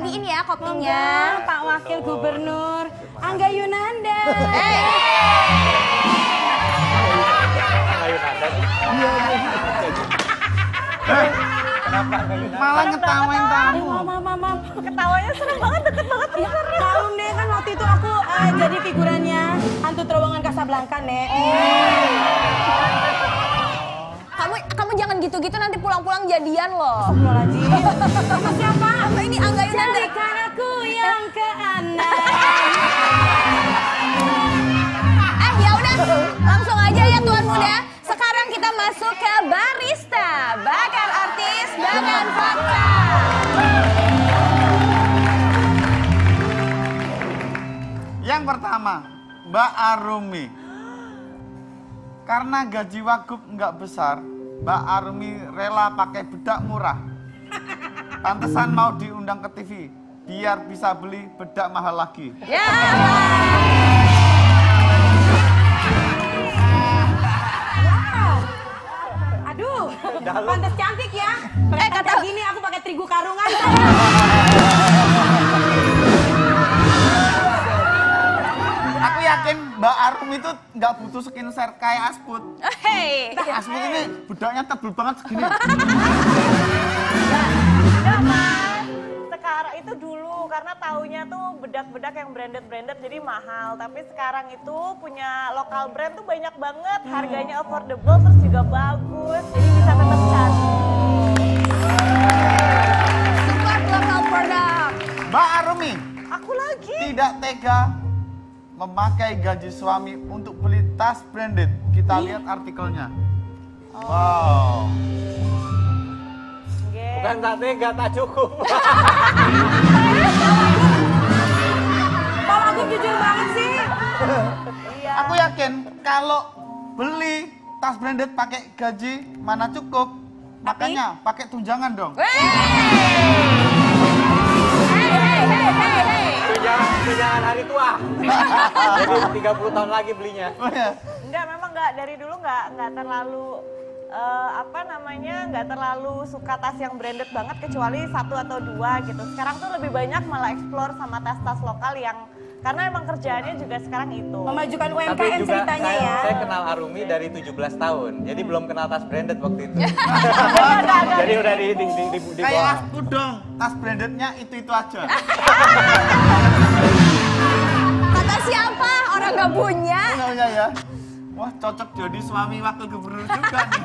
dibagiin ya kopinya. Monggo, Pak Wakil Gubernur Angga Yunanda. Malah ngetawain tamu. Mama, mama. Ketawanya serem banget, deket banget. Ya, kalem deh kan waktu itu aku eh, jadi figurannya hantu terowongan Casablanca, Nek. Kamu jangan gitu-gitu nanti pulang-pulang jadian loh. Sama siapa? Apa ini Angga Yunanda? Jadikan aku yang ke anak. Eh ya udah, langsung aja ya tuan muda. Sekarang kita masuk ke barista, bakar artis dengan fakta. Yang pertama, Mbak Arumi. Karena gaji wagub nggak besar, Mbak Arumi rela pakai bedak murah. Pantesan mau diundang ke TV, biar bisa beli bedak mahal lagi. Ya. Aduh, pantas cantik ya. Eh, kata gini aku pakai terigu karungan. yakin Mbak Arumi itu nggak butuh skincare kayak Asput. Hei. Asput ini bedaknya tebel banget segini. Enggak. Sekarang itu dulu karena taunya tuh bedak-bedak yang branded-branded jadi mahal. Tapi sekarang itu punya lokal brand tuh banyak banget. Harganya affordable terus juga bagus. Jadi bisa tetap cantik. Support local product. Mbak Arumi Aku lagi. tidak tega memakai gaji suami untuk beli tas branded. Kita lihat artikelnya. Wow. Nggih. Bukan tak tega, tak cukup. Pak Wagub jujur banget sih. Iya. Aku yakin kalau beli tas branded pakai gaji mana cukup, makanya pakai tunjangan dong. Wey. Tunjangan hari tua. Jadi 30 tahun lagi belinya. Oh ya. Enggak, memang enggak dari dulu enggak enggak terlalu eh, apa namanya nggak terlalu suka tas yang branded banget kecuali satu atau dua gitu. Sekarang tuh lebih banyak malah explore sama tas-tas lokal yang karena emang kerjaannya juga sekarang itu. Memajukan Tapi UMKM juga ceritanya saya, ya. saya kenal Arumi dari 17 tahun. Jadi belum kenal tas branded waktu itu. Jadi udah di di di, di, di Kayak aku dong, tas brandednya itu-itu aja. Kata siapa? Orang gak punya. Punya ya. Wah cocok jadi suami wakil gubernur juga nih.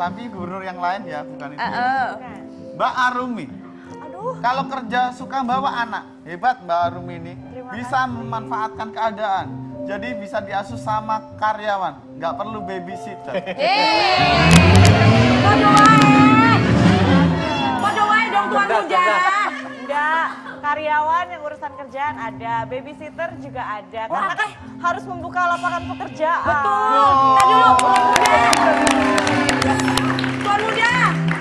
Tapi gubernur yang lain ya, bukan itu. Heeh. Mbak Arumi, Aduh, kalau kerja suka bawa anak, hebat Mbak Arumi ini. Terima Bisa memanfaatkan keadaan. Jadi bisa diasuh sama karyawan, nggak perlu babysitter. Yeay. Dong tuan muda. enggak. Karyawan yang urusan kerjaan ada, babysitter juga ada. Karena kan harus membuka lapangan pekerjaan. Betul. Tadi dulu, tuan muda. Tuan muda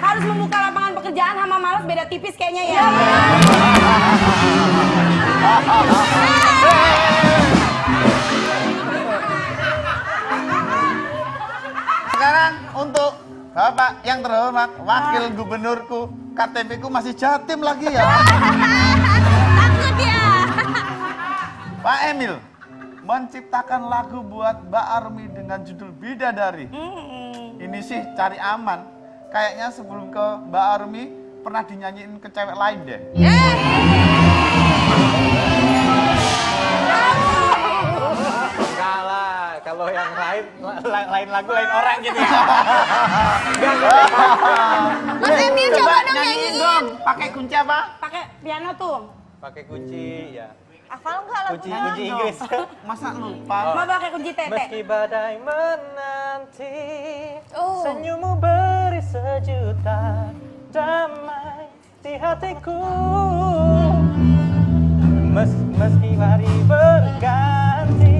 harus membuka lapangan pekerjaan sama malas beda tipis kayaknya ya. Sekarang untuk Bapak yang terhormat, Wakil Gubernurku, KTP ku masih Jatim lagi ya. Takut ya. Pak Emil, menciptakan lagu buat Mbak Armi dengan judul Bidadari. Ini sih cari aman. Kayaknya sebelum ke Mbak Armi, pernah dinyanyiin ke cewek lain deh. Enggak kalau yang lain la- lain lagu lain orang gitu ya. Mas Emil coba dong nyanyiin dong. Pakai kunci apa? Pakai piano tuh. Pakai kunci ya. Hafal nggak lagu? Kunci kunci. Inggris. Masa lupa? Mau pakai kunci tete. Meski badai menanti, Oh. senyummu beri sejuta damai di hatiku. Mes, meski hari berganti,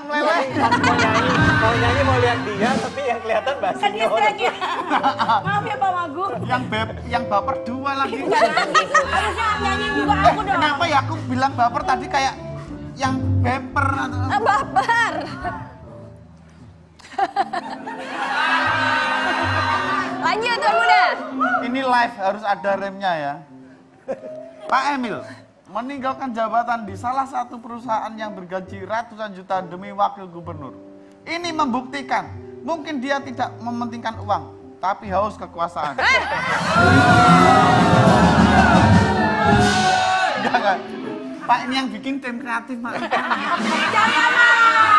Pas mau nyanyi, mau nyanyi mau lihat dia, tapi yang kelihatan Kan basinya. distract ya. Maaf ya Pak Wagub. Yang beb, yang baper dua lagi. Lagi. Harusnya nyanyi juga aku dong. Kenapa ya aku bilang baper tadi kayak yang beper atau Ah, baper. Lanjut Tuan Muda. ini live harus ada remnya ya. Pak Emil meninggalkan jabatan di salah satu perusahaan yang bergaji ratusan juta demi wakil gubernur. Ini membuktikan mungkin dia tidak mementingkan uang, tapi haus kekuasaan. Enggak. Pak ini yang bikin tim kreatif, Pak.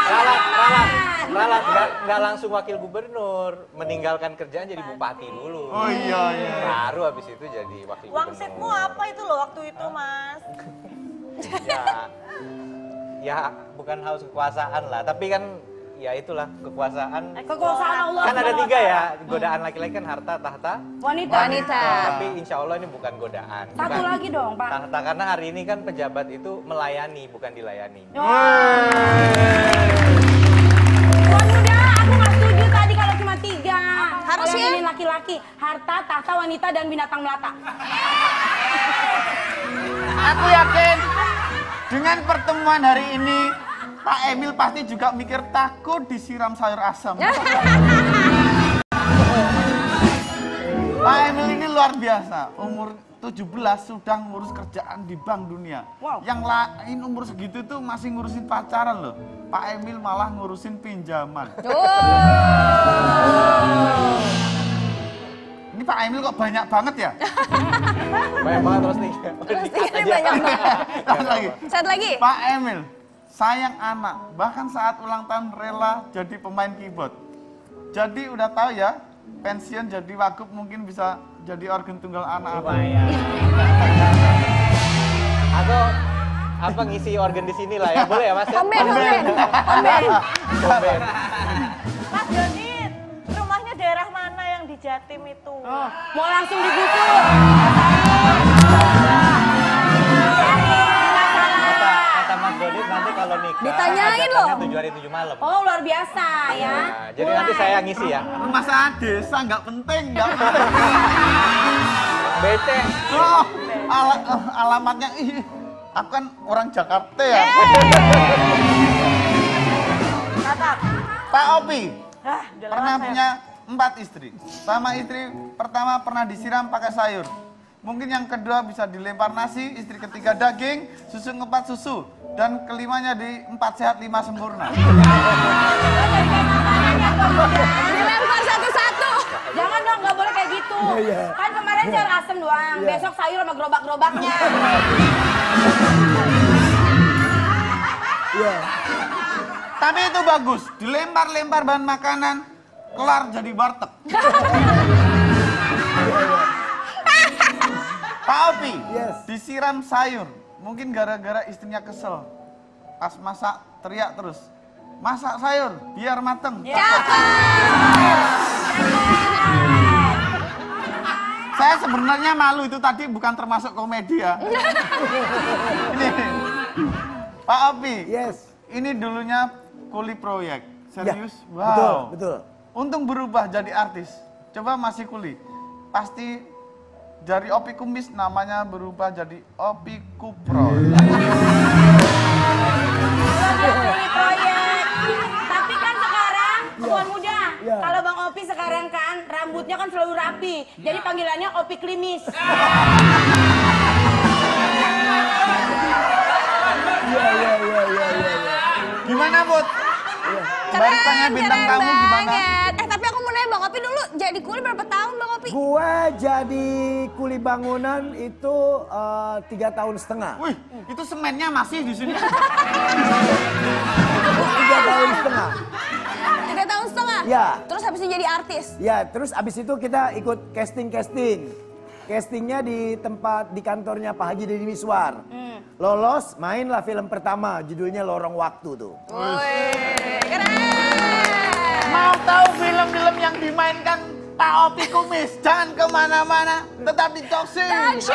Ralat, ralat, ralat, nggak, nggak langsung wakil gubernur, meninggalkan kerjaan jadi bupati dulu. Oh iya iya. Baru habis itu jadi wakil Wangsitmu gubernur. apa itu loh waktu itu mas? Ya, ya bukan haus kekuasaan lah, tapi kan ya itulah kekuasaan. Kekuasaan Allah. Kan ada tiga ya, godaan laki-laki kan harta, tahta, Wanita. Wanita. Tapi insya Allah ini bukan godaan. Satu Bukan lagi dong Pak. Tahta karena hari ini kan pejabat itu melayani bukan dilayani. Tuan Muda, aku nggak setuju tadi kalau cuma tiga. Harusnya? Ini laki-laki, harta, tahta, wanita, dan binatang melata. Aku yakin dengan pertemuan hari ini Pak Emil pasti juga mikir takut disiram sayur asam. Pak Emil ini luar biasa. Umur 17 sudah ngurus kerjaan di Bank Dunia. Wow. Yang lain umur segitu tuh masih ngurusin pacaran loh. Pak Emil malah ngurusin pinjaman. Ini Pak Emil kok banyak banget ya? Banyak banget terus nih. Terus aja. banyak banget. Satu lagi. Satu lagi. Pak Emil, sayang anak, bahkan saat ulang tahun rela jadi pemain keyboard. Jadi udah tahu ya, pensiun jadi wagub mungkin bisa jadi organ tunggal anak apa? Lumayan. Atau apa ngisi organ di sini lah ya, boleh ya mas ya? Komen, komen. Komen. Komen. Mas Donit, rumahnya daerah mana yang di Jatim itu? Oh, mau langsung digusur. Mas Dodit nanti kalau nikah Ditanyain loh. tujuh hari tujuh malam. Oh, luar biasa ya. Nah, jadi nanti saya ngisi ya. Masalah desa nggak penting, nggak penting. BC. Oh, ala- alamatnya, ih, aku kan orang Jakarta ya. Tatap. Pak Opi, Hah, pernah punya empat istri. Sama istri pertama pernah disiram pakai sayur. Mungkin yang kedua bisa dilempar nasi, istri ketiga daging, susu ngepat susu, dan kelimanya di empat sehat lima sempurna. Dilempar satu-satu. Jangan dong, nggak boleh kayak gitu. Kan kemarin sayur asem doang, besok sayur sama gerobak-gerobaknya. Tapi itu bagus, dilempar-lempar bahan makanan, kelar jadi warteg. Pak Opi, disiram sayur, mungkin gara-gara istrinya kesel. Pas masak teriak terus, masak sayur biar mateng. Saya sebenarnya malu itu tadi bukan termasuk komedi ya. Ini, Pak Opi, Yes. ini dulunya kuli proyek. Serius? Ya, wow. Betul, betul. Untung berubah jadi artis. Coba masih kuli. Pasti dari Opi Kumis namanya berubah jadi Opi Kupro. Proyek. Tapi kan sekarang, Tuan Muda, Iya. kalau Bang Opi sekarang kan rambutnya kan selalu rapi. Jadi panggilannya Opi Klimis. Iya, iya, iya, iya, iya. iya. Gimana, Bud? Keren, Barusannya bintang keren tamu gimana? banget. Eh tapi aku mau nanya Bang Opi dulu jadi kuli berapa tahun Bang Opi? Gua jadi kuli bangunan itu eh, tiga tahun setengah. Wih, itu semennya masih di sini. Tiga tahun setengah. Tiga tahun setengah? Ya. Terus habis itu jadi artis? Ya, terus abis itu kita ikut casting-casting. Castingnya di tempat di kantornya Pak Haji Deddy Miswar. Lolos, mainlah film pertama, judulnya Lorong Waktu tuh. Wih, keren. Mau tahu film-film yang dimainkan Pak Opi Kumis? Jangan ke mana-mana, tetap di show.